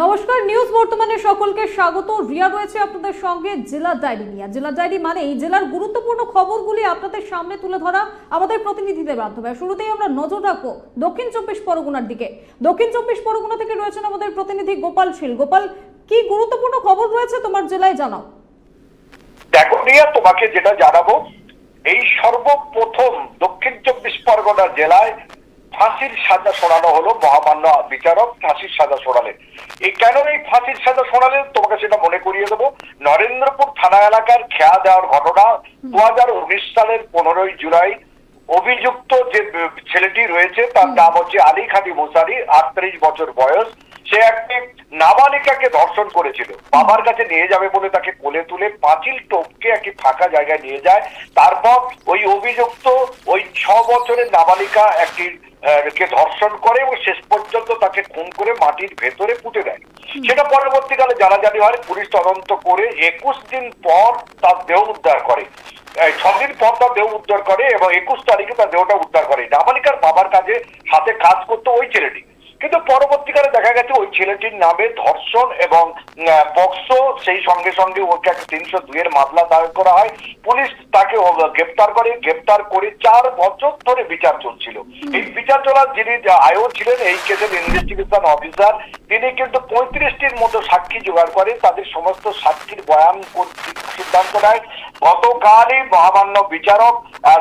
নমস্কার, নিউজ বর্তমানে সকলকে স্বাগত। রিয়া রয়েছে আপনাদের সঙ্গে জেলা ডায়েরি নিয়ে। জেলা ডায়েরি মানে এই জেলার গুরুত্বপূর্ণ খবরগুলি আপনাদের সামনে তুলে ধরা আমাদের প্রতিনিধিদের মাধ্যমে। শুরুতেই আমরা নজর রাখব দক্ষিণ চব্বিশ পরগনার দিকে। দক্ষিণ চব্বিশ পরগনা থেকে রয়েছেন আমাদের প্রতিনিধি গোপাল শীল। গোপাল, কি গুরুত্বপূর্ণ খবর রয়েছে তোমার জেলায় জানাও। দেখো রিয়া, তোমাকে যেটা জানাব, এই সর্বপ্রথম দক্ষিণ চব্বিশ পরগনা জেলায় ফাঁসির সাজা শোনানো হলো মহামান্য বিচারক ফাঁসির সাজা শোনালেন। এই কেন এই ফাঁসির সাজা শোনালেন? তোমাকে সেটা মনে করিয়ে দেবো। নরেন্দ্রপুর থানা এলাকার খেয়া দেওয়ার ঘটনা দু হাজার উনিশ সালের পনেরোই জুলাই অভিযুক্ত যে ছেলেটি রয়েছে তার নাম হচ্ছে আলী খাদি মুসারি আটত্রিশ বছর বয়স। সে একটি নাবালিকাকে ধর্ষণ করেছিল। বাবার কাছে নিয়ে যাবে বলে তাকে কোলে তুলে পাঁচিল টপকে একটি ফাঁকা জায়গায় নিয়ে যায়। তারপর ওই অভিযুক্ত ওই ছ বছরের নাবালিকা একটি কে ধর্ষণ করে এবং শেষ পর্যন্ত তাকে খুন করে মাটির ভেতরে পুঁতে দেয়। সেটা পরবর্তীকালে জানাজানি হয় পুলিশ তদন্ত করে একুশ দিন পর তার দেহ উদ্ধার করে। ছদিন পর তার দেহ উদ্ধার করে এবং একুশ তারিখে তার দেহটা উদ্ধার করে। নাবালিকার বাবার কাজে হাতে কাজ করতো ওই ছেলেটি। কিন্তু পরবর্তীকালে দেখা গেছে ওই ছেলেটির নামে ধর্ষণ এবং পক্সো সেই সঙ্গে সঙ্গে ওকে একটা তিনশো দুইয়ের মামলা দায়ের করা হয়। পুলিশ তাকে গ্রেপ্তার করে। গ্রেপ্তার করে চার বছর ধরে বিচার চলছিল। এই বিচার চলার যিনি আয়ো ছিলেন এই কেসের ইনভেস্টিগেশন অফিসার তিনি কিন্তু পঁয়ত্রিশটির মতো সাক্ষী জোগাড় করে তাদের সমস্ত সাক্ষীর বয়ান সিদ্ধান্ত নেয়। গতকালই মহামান্য বিচারক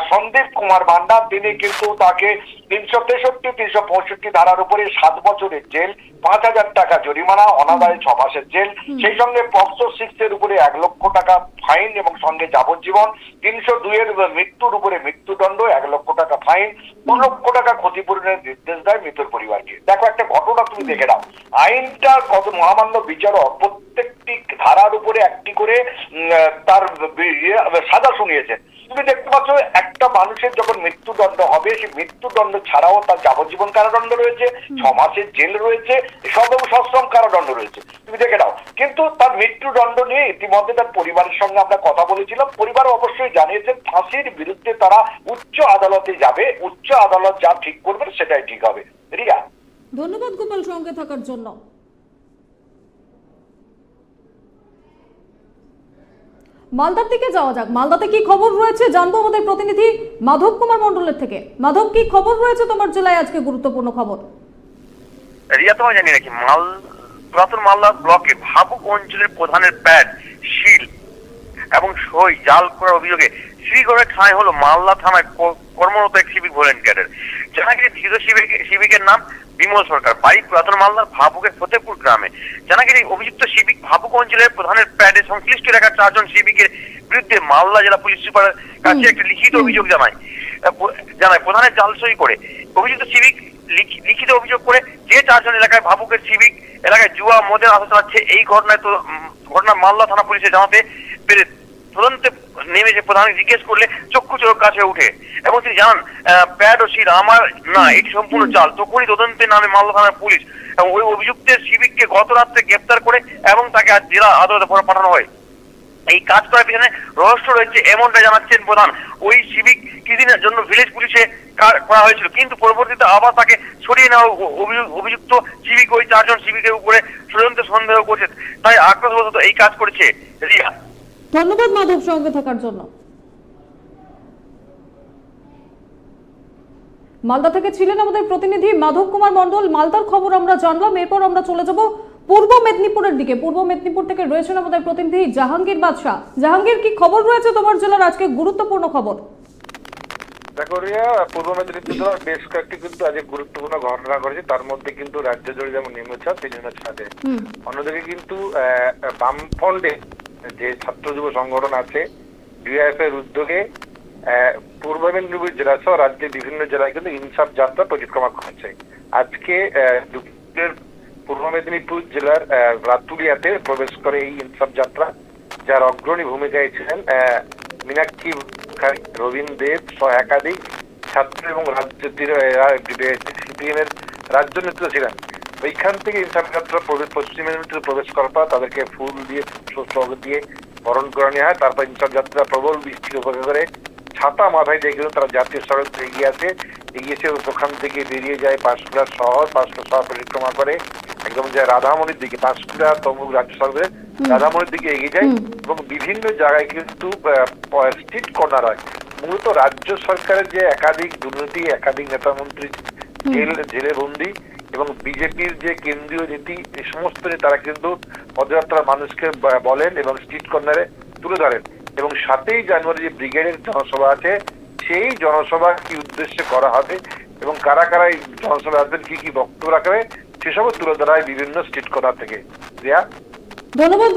সন্দীপ কুমার ভান্ডার তিনি কিন্তু তাকে তিনশো তেষট্টি তিনশো পঁয়ষট্টি ধারার উপরে সাত বছরের জেল পাঁচ হাজার টাকা জরিমানা অনাদায়ে ছ মাসের জেল। সেই সঙ্গে পক্সো সিক্স এর উপরে এক লক্ষ টাকা ফাইন এবং সঙ্গে যাবজ্জীবন। তিনশো দুইয়ের মৃত্যুর উপরে মৃত্যুদণ্ড এক লক্ষ টাকা ফাইন। দু লক্ষ টাকা ক্ষতিপূরণের নির্দেশ দেয় মৃতের পরিবারকে। দেখো একটা ঘটনা তুমি দেখে নাও। আইনটা কত মহামান্য বিচারক প্রত্যেকটি ধারার উপরে একটি করে তার ইয়ে, সাজা শুনিয়েছেন। তুমি দেখতে পাচ্ছ একটা মানুষের যখন মৃত্যুদণ্ড হবে সেই মৃত্যুদণ্ড ছাড়াও তার যাবজ্জীবন কারাদণ্ড রয়েছে ছ মাসের জেল রয়েছে সব সশ্রম কারাদণ্ড রয়েছে। তুমি দেখে নাও। কিন্তু তার মৃত্যুদণ্ড নিয়ে ইতিমধ্যে তার পরিবারের সঙ্গে আমরা কথা বলেছিলাম। পরিবার অবশ্যই জানিয়েছে ফাঁসির বিরুদ্ধে তারা উচ্চ আদালতে যাবে। উচ্চ আদালত যা ঠিক করবে সেটাই ঠিক হবে। রিয়া। ধন্যবাদ গোপাল সঙ্গে থাকার জন্য। মালদার দিকে যাওয়া যাক। মালদাতে কি খবর রয়েছে জানব আমাদের প্রতিনিধি মাধব কুমার মন্ডলের থেকে। মাধব, কি খবর রয়েছে তোমার জেলায় আজকে গুরুত্বপূর্ণ খবর? রিয়া, তোমায় জানি নাকি মাল পুরাতন মালদা ব্লকে ভাবুক অঞ্চলের প্রধানের প্যাড, শিল এবং সই, জাল করার অভিযোগে শ্রীগড়ের ঠাঁই হলো মালদা থানায় কর্মরত এক সিভিক ভলেন্টিয়ারের। জানা গেছে ধৃত সিভিকের নাম বিমল সরকার। বাড়ি পুরাতন মালদার ভাবুকের ফতেপুর গ্রামে। জানা গেছে অভিযুক্ত শিবিক ভাবুক অঞ্চলের প্রধানের প্যাডে সংশ্লিষ্ট এলাকার চারজন শিবিকের বিরুদ্ধে মালদা জেলা পুলিশ সুপারের কাছে একটি লিখিত অভিযোগ জানায়। জানায় প্রধানের জালসই করে। অভিযুক্ত শিবিক লিখি- লিখিত অভিযোগ করে যে চারজন এলাকায় ভাবুকের শিবিক এলাকায় জুয়া মদের আশা চালাচ্ছে এই ঘটনায় তো ঘটনা মালদা থানা পুলিশে জানাতে পেরে তদন্তে নেমেছে প্রধান জিজ্ঞেস করলে চক্ষু চোখ কাছে উঠে। এবং তিনি জানান প্যাড ও শির আমার না, এটি সম্পূর্ণ চাল। তখনই তদন্তে নামে মালদা থানার পুলিশ এবং ওই অভিযুক্তের সিভিককে গত রাত্রে গ্রেপ্তার করে এবং তাকে আজ জেলা আদালতে পাঠানো হয়। এই কাজ করার পিছনে রহস্য রয়েছে এমনটা জানাচ্ছেন প্রধান। ওই সিভিক কিছুদিনের জন্য ভিলেজ পুলিশে কার- হয়েছিল। কিন্তু পরবর্তীতে আবার তাকে সরিয়ে নেওয়া অভিযুক্ত- সিভিক ওই চারজন সিভিকের উপরে ষড়যন্ত্র সন্দেহ করছে। তাই আক্রোশবশত এই কাজ করেছে রিয়া। ধন্যবাদ মাধব সঙ্গে থাকার জন্য। মালদা থেকে ছিলেন আমাদের প্রতিনিধি মাধব কুমার মন্ডল মালদার খবর আমরা জানলাম এরপর আমরা চলে যাব পূর্ব মেদিনীপুরের দিকে। পূর্ব মেদিনীপুর থেকে রয়েছেন আমাদের প্রতিনিধি জাহাঙ্গীর বাদশাহ। জাহাঙ্গীর কি খবর রয়েছে তোমার জেলার আজকে গুরুত্বপূর্ণ খবর? দেখো রিয়া পূর্ব মেদিনীপুর জেলার বেশ কয়েকটি কিন্তু আজ গুরুত্বপূর্ণ ঘটনা ঘটেছে। তার মধ্যে কিন্তু রাজ্য জুড়ে যেমন নিম্নচাপ বিভিন্ন ছাদে। অন্যদিকে কিন্তু আহ, বামফ্রন্টে যে ছাত্র যুব সংগঠন আছে ডিআইএফ এর উদ্যোগে পূর্ব মেদিনীপুর জেলা সহ রাজ্যের বিভিন্ন জেলায় কিন্তু ইনসাফ যাত্রা পরিক্রমা করছে। আজকে দুপুরের পূর্ব মেদিনীপুর জেলার রাতুলিয়াতে প্রবেশ করে এই ইনসাফ যাত্রা যার অগ্রণী ভূমিকায় ছিলেন মীনাক্ষী মুখার্জি, রবীন দেব সহ একাধিক ছাত্র এবং রাজ্য সিপিএম এর রাজ্য নেতৃত্ব ছিলেন। ওইখান থেকে যাত্রা প্রবেশ পশ্চিম মেদিনীপুরে প্রবেশ করার পর তাদেরকে ফুল দিয়ে স্বাগত দিয়ে বরণ করে নেওয়া হয়। তারপর ইনসাফ যাত্রা প্রবল বৃষ্টির উপেক্ষা করে ছাতা মাথায় দিয়ে কিন্তু তারা জাতীয় সড়ক এগিয়ে আসে। এগিয়ে এসে ওখান থেকে বেরিয়ে যায় পাঁশকুড়া শহর। পাঁশকুড়া শহর পরিক্রমা করে একদম যায় রাধামণির দিকে পাঁশকুড়া তমুক রাজ্য সড়কে রাধামণির দিকে এগিয়ে যায় এবং বিভিন্ন জায়গায় কিন্তু স্ট্রিট কর্নার হয়। মূলত রাজ্য সরকারের যে একাধিক দুর্নীতি একাধিক নেতা মন্ত্রী জেল জেলে বন্দি এবং বিজেপির যে কেন্দ্রীয় নীতি এই সমস্ত নিয়ে তারা কিন্তু পদযাত্রা মানুষকে বলেন এবং স্ট্রিট কর্নারে তুলে ধরেন। এবং সাতই জানুয়ারি যে ব্রিগেডের জনসভা আছে সেই জনসভা কি উদ্দেশ্যে করা হবে এবং কারা কারা এই জনসভা আসবেন কি কি বক্তব্য রাখবে সেসবও তুলে ধরা হয় বিভিন্ন স্ট্রিট কর্নার থেকে। রিয়া? ধন্যবাদ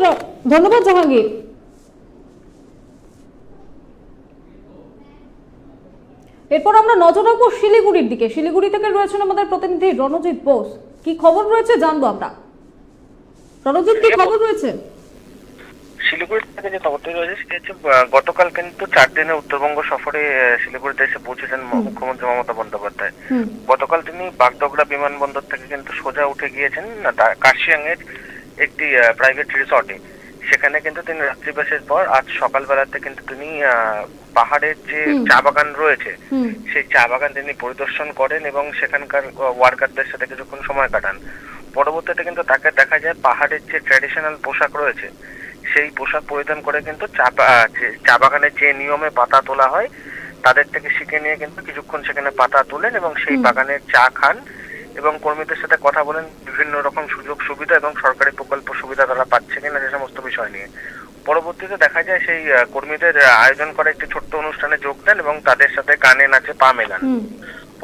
ধন্যবাদ জাহাঙ্গীর। এরপর আমরা নজর রাখব শিলিগুড়ির দিকে। শিলিগুড়ি থেকে রয়েছেন আমাদের প্রতিনিধি রণজিৎ বোস। কি খবর রয়েছে জানব আমরা। রণজিৎ কি খবর রয়েছে? শিলিগুড়ি থেকে যে খবরটি রয়েছে সেটি হচ্ছে গতকাল কিন্তু চার দিনের উত্তরবঙ্গ সফরে শিলিগুড়িতে এসে পৌঁছেছেন মুখ্যমন্ত্রী মমতা বন্দ্যোপাধ্যায়। গতকাল তিনি বাগডোগরা বিমানবন্দর থেকে কিন্তু সোজা উঠে গিয়েছেন কার্শিয়াং এর একটি প্রাইভেট রিসর্টে সেখানে কিন্তু তিনি রাত্রিবাসের পর আজ সকালবেলাতে কিন্তু তিনি পাহাড়ের যে চা বাগান রয়েছে সেই চা বাগান তিনি পরিদর্শন করেন এবং সেখানকার ওয়ার্কারদের সাথে কিছুক্ষণ সময় কাটান। পরবর্তীতে কিন্তু তাকে দেখা যায় পাহাড়ের যে ট্র্যাডিশনাল পোশাক রয়েছে সেই পোশাক পরিধান করে কিন্তু চা চা বাগানের যে নিয়মে পাতা তোলা হয় তাদের থেকে শিখে নিয়ে কিন্তু কিছুক্ষণ সেখানে পাতা তোলেন এবং সেই। বাগানের চা খান এবং কর্মীদের সাথে কথা বলেন বিভিন্ন রকম সুযোগ সুবিধা এবং সরকারি প্রকল্প সুবিধা তারা পাচ্ছে কিনা সে সমস্ত বিষয় নিয়ে। পরবর্তীতে দেখা যায় সেই কর্মীদের আয়োজন করা একটি ছোট্ট অনুষ্ঠানে যোগ দেন এবং তাদের সাথে গানে নাচে পা মেলান।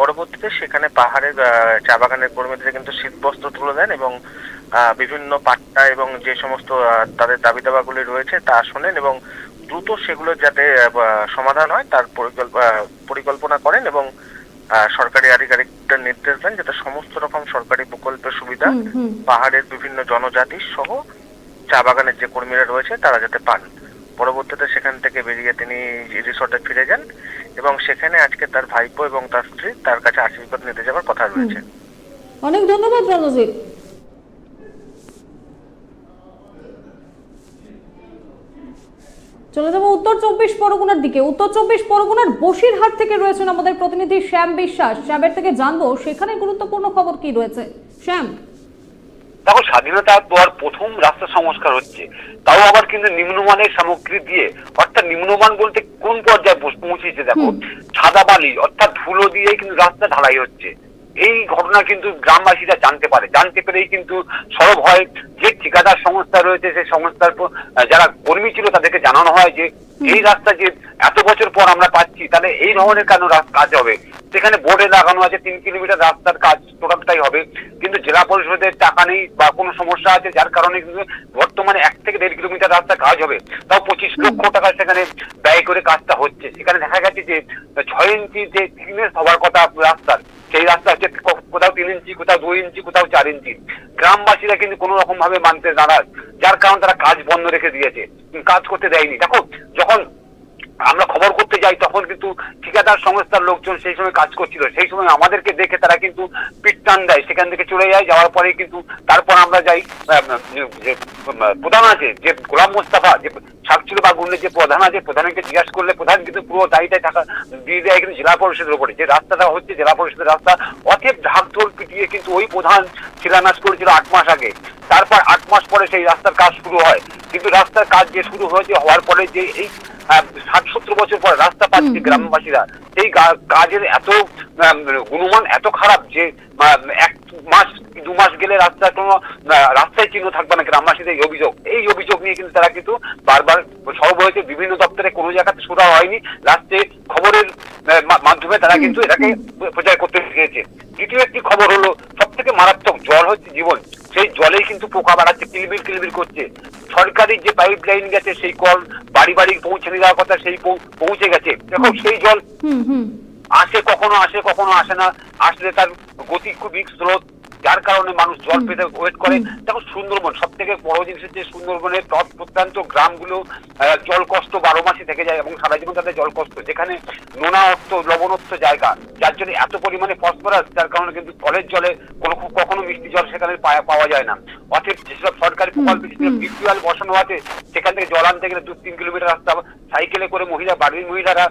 পরবর্তীতে সেখানে পাহাড়ের চা বাগানের কর্মীদের কিন্তু শীতবস্ত্র তুলে দেন এবং বিভিন্ন পাট্টা এবং যে সমস্ত তাদের দাবি দাবাগুলি রয়েছে তা শোনেন এবং দ্রুত সেগুলো যাতে সমাধান হয় তার পরিকল্পনা করেন এবং সরকারি আধিকারিকদের নির্দেশ দেন যাতে সমস্ত রকম সরকারি প্রকল্পের সুবিধা পাহাড়ের বিভিন্ন জনজাতি সহ চা বাগানের যে কর্মীরা রয়েছে তারা যাতে পান। পরবর্তীতে সেখান থেকে বেরিয়ে তিনি রিসোর্টে ফিরে যান এবং সেখানে আজকে তার ভাইপো এবং তার স্ত্রী তার কাছে আশীর্বাদ নিতে যাওয়ার কথা রয়েছে। অনেক ধন্যবাদ রণজিৎ চলে যাব উত্তর চব্বিশ পরগনার দিকে। উত্তর চব্বিশ পরগনার বসিরহাট থেকে রয়েছেন আমাদের প্রতিনিধি শ্যাম বিশ্বাস। শ্যামের থেকে জানব সেখানে গুরুত্বপূর্ণ খবর কি রয়েছে? শ্যাম। দেখো স্বাধীনতার পর প্রথম রাস্তা সংস্কার হচ্ছে। তাও আবার কিন্তু নিম্নমানের সামগ্রী দিয়ে অর্থাৎ নিম্নমান বলতে কোন পর্যায়ে পৌঁছেছে দেখো? সাদা বালি অর্থাৎ ধুলো দিয়ে কিন্তু রাস্তা ঢালাই হচ্ছে। এই ঘটনা কিন্তু গ্রামবাসীরা জানতে পারে। জানতে পেরেই কিন্তু সরব হয়। যে ঠিকাদার সংস্থা রয়েছে সেই সংস্থার যারা কর্মী ছিল তাদেরকে জানানো হয় যে এই রাস্তা যে এত বছর পর আমরা পাচ্ছি তাহলে এই ধরনের কেন কাজ হবে? সেখানে বোর্ডে লাগানো আছে তিন কিলোমিটার রাস্তার কাজ টোটালটাই হবে। কিন্তু জেলা পরিষদের টাকা নেই বা কোনো সমস্যা আছে যার কারণে কিন্তু বর্তমানে এক থেকে দেড় কিলোমিটার রাস্তা কাজ হবে। তাও পঁচিশ লক্ষ টাকা সেখানে ব্যয় করে কাজটা হচ্ছে। সেখানে দেখা গেছে যে ছয় ইঞ্চি যে থিকনেস হওয়ার কথা রাস্তার সেই রাস্তা হচ্ছে কোথাও তিন ইঞ্চি, কোথাও দুই ইঞ্চি, কোথাও চার ইঞ্চি। গ্রামবাসীরা কিন্তু কোনো রকম ভাবে মানতে নারাজ। যার কারণে তারা কাজ বন্ধ রেখে দিয়েছে। কাজ করতে দেয়নি। দেখো, যখন আমরা খবর করতে যাই, তখন কিন্তু ঠিকাদার সংস্থার লোকজন সেই সময় কাজ করছিল। সেই সময় আমাদেরকে দেখে তারা কিন্তু পিটটান দেয়। সেখান থেকে চলে যায়। যাওয়ার পরে কিন্তু তারপর আমরা যাই প্রধান আছে, যে গোলাম মোস্তাফা, যে শাকচুল বা গুন্ডের যে প্রধান আছে, প্রধানকে জিজ্ঞাসা করলে প্রধান কিন্তু পুরো দায়িত্বে থাকা, দিয়ে দেয় কিন্তু জেলা পরিষদের উপরে। যে রাস্তাটা হচ্ছে জেলা পরিষদের রাস্তা অথেব ঢাকঢোল পিটিয়ে কিন্তু ওই প্রধান শিলান্যাস করেছিল আট মাস আগে। তারপর আট মাস পরে সেই রাস্তার কাজ শুরু হয়। কিন্তু রাস্তার কাজ যে শুরু হয়েছে হওয়ার পরে যে এই ষাট সত্তর বছর পর রাস্তা পাচ্ছে গ্রামবাসীরা সেই কাজের এত গুণমান এত খারাপ যে এক মাস দু মাস গেলে রাস্তা কোনো রাস্তায় চিহ্ন থাকবে না গ্রামবাসীদের এই অভিযোগ। এই অভিযোগ নিয়ে কিন্তু তারা কিন্তু বারবার সরব হয়েছে। বিভিন্ন দপ্তরে কোনো জায়গাতে শোনা হয়নি। লাস্টে খবরের মাধ্যমে তারা কিন্তু এটাকে প্রচার করতে গিয়েছে। দ্বিতীয় একটি খবর হলো সব থেকে মারাত্মক জল হচ্ছে জীবন। সেই জলেই কিন্তু পোকা বাড়াচ্ছে কিলবিল কিলবিল করছে। সরকারি যে পাইপ লাইন গেছে সেই কল বাড়ি বাড়ি পৌঁছে দেওয়ার কথা সেই পৌঁছে গেছে। দেখো সেই জল আসে কখনো আসে কখনো আসে না। আসলে তার গতি খুবই স্রোত যার কারণে মানুষ জল পেতে ওয়েট করে। দেখো সুন্দরবন সব থেকে বড় জিনিস হচ্ছে সুন্দরবনের তৎ প্রত্যন্ত গ্রামগুলো জল কষ্ট বারো মাসে থেকে যায় এবং সারা জীবন তাদের জল কষ্ট যেখানে নোনাত্ম লবণত্ব জায়গা যার জন্য এত পরিমাণে ফসফরাস যার কারণে কিন্তু কলের জলে কোনো কখনো মিষ্টি জল সেখানে পাওয়া যায় না। অর্থাৎ যেসব সরকারি প্রকল্পে যেসব বিপিএল বসানো আছে সেখান থেকে জল আনতে গেলে দু তিন কিলোমিটার রাস্তা সাইকেলে করে মহিলা বাড়ির মহিলারা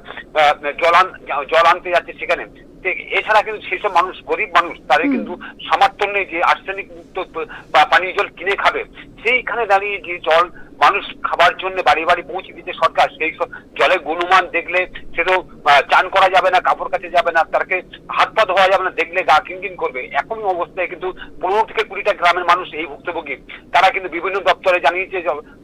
জল আন জল আনতে যাচ্ছে সেখানে। এছাড়া কিন্তু সেসব মানুষ গরিব মানুষ তাদের কিন্তু সামর্থ্য নেই যে আর্সেনিক মুক্ত পানীয় জল কিনে খাবে। সেইখানে দাঁড়িয়ে যে জল মানুষ খাবার জন্য বাড়ি বাড়ি পৌঁছে দিচ্ছে সরকার সেই সব জলের গুণমান দেখলে সেটাও আহ, চান করা যাবে না কাপড় কাছে যাবে না তাকে হাত পা ধোয়া যাবে না দেখলে গা কিনকিন করবে। এখনই অবস্থায় কিন্তু পনেরো থেকে কুড়িটা গ্রামের মানুষ এই ভুক্তভোগী। তারা কিন্তু বিভিন্ন দপ্তরে জানিয়েছে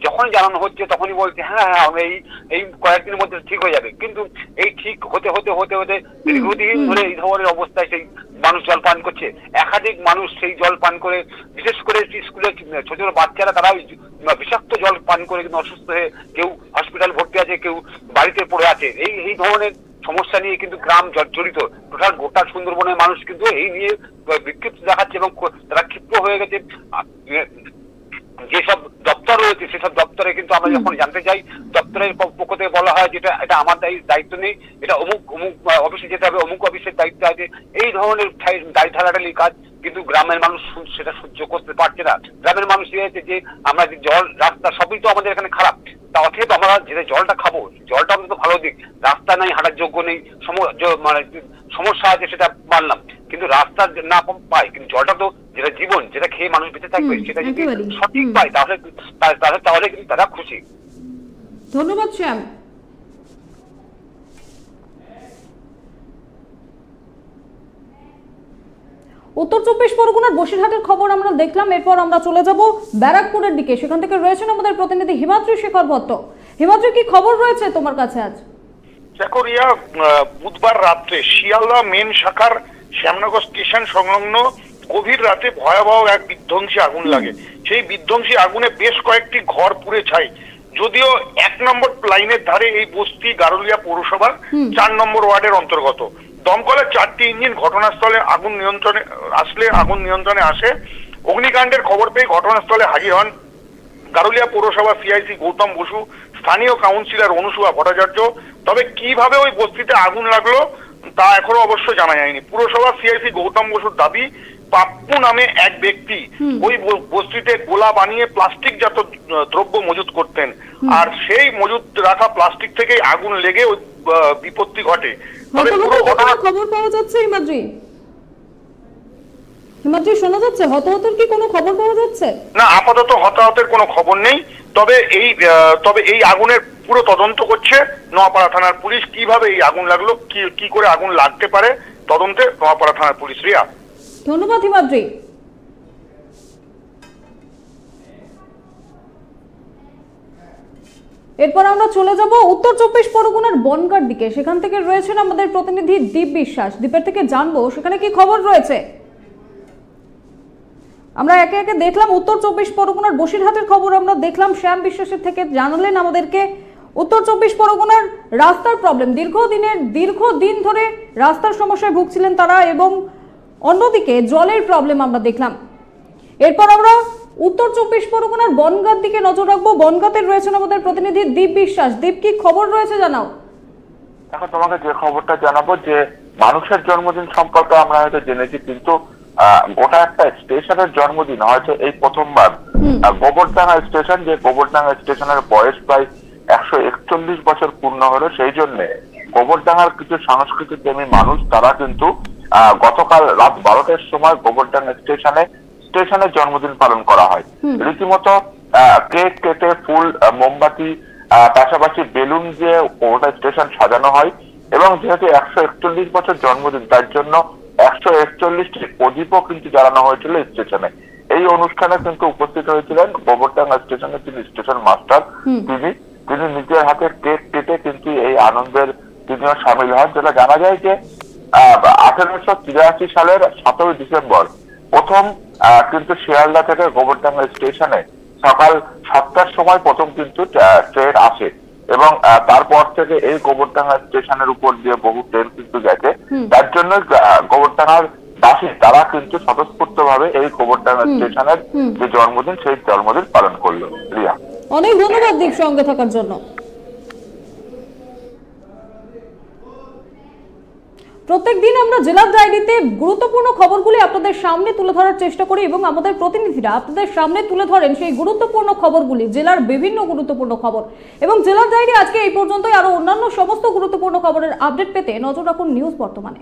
যখন জানানো হচ্ছে তখনই বলছে হ্যাঁ হ্যাঁ আমরা এই এই কয়েকদিনের মধ্যে ঠিক হয়ে যাবে। কিন্তু এই ঠিক হতে হতে হতে হতে দীর্ঘদিন ধরে এই ধরনের অবস্থায় সেই মানুষ জল পান করছে। একাধিক মানুষ সেই জল পান করে বিশেষ করে স্কুলের ছোট ছোট বাচ্চারা তারা বিষাক্ত জল পান করে কিন্তু অসুস্থ হয়ে কেউ হসপিটাল ভর্তি আছে কেউ বাড়িতে পড়ে আছে। এই এই ধরনের সমস্যা নিয়ে কিন্তু গ্রাম জর্জরিত। টোটাল গোটা সুন্দরবনের মানুষ কিন্তু এই নিয়ে বিক্ষিপ্ত দেখাচ্ছে এবং তারা ক্ষিপ্ত হয়ে গেছে। যেসব দপ্তর রয়েছে সেসব দপ্তরে কিন্তু আমরা যখন জানতে চাই দপ্তরের পক্ষ থেকে বলা হয় যেটা এটা আমার দায়ী- দায়িত্ব নেই এটা অমুক অমুক অফিসে যেতে হবে অমুক অফিসের দায়িত্ব আছে এই ধরনের দায় ঢালাঢালি কাজ কিন্তু গ্রামের মানুষ সেটা সহ্য করতে পারছে না। গ্রামের মানুষ চেয়েছে যে আমরা যে জল রাস্তা সবই তো আমাদের এখানে খারাপ তা অথব আমরা যেটা জলটা খাব জলটা আমাদের তো ভালো দিক রাস্তা নাই হাঁটার যোগ্য নেই সম- মানে সমস্যা আছে সেটা মানলাম। কিন্তু রাস্তা না পাই কিন্তু জলটা তো যেটা জীবন যেটা খেয়ে মানুষ বেঁচে থাকবে সেটা যদি সঠিক পায় তাহলে তাহলে তাহলে কিন্তু তারা খুশি। ধন্যবাদ শ্যাম। উত্তর চব্বিশ পরগনার বসিরহাটের খবর আমরা দেখলাম এরপর আমরা চলে যাব ব্যারাকপুরের দিকে। সেখান থেকে রয়েছেন আমাদের প্রতিনিধি হিমাদ্রি শেখর ভট্ট। হিমাদ্রি কি খবর রয়েছে তোমার কাছে আজ? দেখো রিয়া বুধবার রাত্রে শিয়ালদা মেন শাখার শ্যামনগর স্টেশন সংলগ্ন গভীর রাতে ভয়াবহ এক বিধ্বংসী আগুন লাগে। সেই বিধ্বংসী আগুনে বেশ কয়েকটি ঘর পুড়ে ছাই। যদিও এক নম্বর লাইনের ধারে এই বস্তি গারুলিয়া পৌরসভার চার নম্বর ওয়ার্ডের অন্তর্গত। দমকলের চারটি ইঞ্জিন ঘটনাস্থলে আগুন নিয়ন্ত্রণে আসলে আগুন নিয়ন্ত্রণে আসে। অগ্নিকাণ্ডের খবর পেয়ে ঘটনাস্থলে হাজির হন গারুলিয়া পৌরসভা সিআইসি গৌতম বসু স্থানীয় কাউন্সিলর অনুসুয়া ভট্টাচার্য। তবে কীভাবে ওই বস্তিতে আগুন লাগল তা এখনও অবশ্য জানা যায়নি। পুরসভা সিআইসি গৌতম বসুর দাবি পাপ্পু নামে এক ব্যক্তি ওই বস্তিতে গোলা বানিয়ে প্লাস্টিক জাত দ্রব্য মজুত করতেন। আর সেই মজুত রাখা প্লাস্টিক থেকেই আগুন লেগে ওই বিপত্তি ঘটে। তবে পুরো ঘটনা খবর পাওয়া যাচ্ছে হিমাদ্রি? হিমাদ্রি শোনা যাচ্ছে? হতাহতের কি কোনো খবর পাওয়া যাচ্ছে? না আপাতত হতাহতের কোনো খবর নেই। তবে এই তবে এই আগুনের পুরো তদন্ত করছে নোয়াপাড়া থানার পুলিশ। কীভাবে এই আগুন লাগল? কি কি করে আগুন লাগতে পারে? তদন্তে নোয়াপাড়া থানার পুলিশ রিয়া। ধন্যবাদ হিমাদ্রি। এরপর আমরা চলে যাব উত্তর চব্বিশ পরগনার বনগার দিকে। সেখান থেকে রয়েছেন আমাদের প্রতিনিধি দীপ বিশ্বাস। দ্বীপের থেকে জানব, সেখানে কি খবর রয়েছে? আমরা একে একে দেখলাম উত্তর চব্বিশ পরগনার বসিরহাটের খবর আমরা দেখলাম। শ্যাম বিশ্বাসের থেকে জানালেন আমাদেরকে উত্তর চব্বিশ পরগনার রাস্তার প্রবলেম দীর্ঘদিনের দীর্ঘদিন ধরে রাস্তার সমস্যায় ভুগছিলেন তারা এবং অন্যদিকে জলের প্রবলেম আমরা দেখলাম। এরপর আমরা উত্তর চব্বিশ পরগনার বনগাঁর দিকে নজর রাখব। বনগাঁতে রয়েছেন আমাদের প্রতিনিধি দীপ বিশ্বাস। দীপ কি খবর রয়েছে জানাও? এখন তোমাকে যে খবরটা জানাব যে মানুষের জন্মদিন সম্পর্কে আমরা হয়তো জেনেছি কিন্তু গোটা একটা স্টেশনের জন্মদিন হয়তো এই প্রথমবার। গোবরডাঙ্গা স্টেশন যে গোবরডাঙ্গা স্টেশনের বয়স প্রায় একশো একচল্লিশ বছর পূর্ণ হলো সেই জন্য গোবরডাঙ্গার কিছু সাংস্কৃতিক প্রেমী মানুষ তারা কিন্তু গতকাল রাত বারোটার সময় গোবরডাঙ্গা স্টেশনে স্টেশনের জন্মদিন পালন করা হয়। রীতিমতো কেক কেটে ফুল মোমবাতি পাশাপাশি বেলুন দিয়ে গোটা স্টেশন সাজানো হয়। এবং যেহেতু একশো একচল্লিশ বছর জন্মদিন তার জন্য একশো একচল্লিশটি প্রদীপও কিন্তু জ্বালানো হয়েছিল স্টেশনে। এই অনুষ্ঠানে কিন্তু উপস্থিত হয়েছিলেন গোবরডাঙ্গা স্টেশনের তিনি স্টেশন মাস্টার তিনি। তিনি নিজের হাতে কেক কেটে কিন্তু এই আনন্দের তিনিও সামিল হন যেটা জানা যায় যে আঠারোশো তিরাশি সালের সতেরোই ডিসেম্বর প্রথম কিন্তু শিয়ালদা থেকে গোবরডাঙ্গা স্টেশনে সকাল সাতটার সময় প্রথম কিন্তু ট্রেন আসে এবং তারপর থেকে এই গোবরডাঙ্গা স্টেশনের উপর দিয়ে বহু ট্রেন কিন্তু গেছে। তার জন্য গোবরডাঙ্গার বাসী তারা কিন্তু স্বতঃস্ফূর্ত ভাবে এই খবরডাঙ্গা স্টেশনের যে জন্মদিন সেই জন্মদিন পালন করল। রিয়া। অনেক ধন্যবাদ দীপ সঙ্গে থাকার জন্য। প্রত্যেক দিন আমরা জেলার ডায়েরিতে গুরুত্বপূর্ণ খবরগুলি আপনাদের সামনে তুলে ধরার চেষ্টা করি এবং আমাদের প্রতিনিধিরা আপনাদের সামনে তুলে ধরেন সেই গুরুত্বপূর্ণ খবরগুলি, জেলার বিভিন্ন গুরুত্বপূর্ণ খবর। এবং জেলার ডায়েরি আজকে এই পর্যন্তই। আরও অন্যান্য সমস্ত গুরুত্বপূর্ণ খবরের আপডেট পেতে নজর রাখুন নিউজ বর্তমানে।